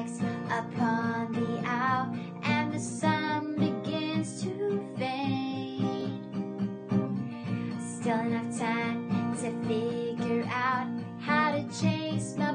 upon the owl and the sun begins to fade. Still enough time to figure out how to chase my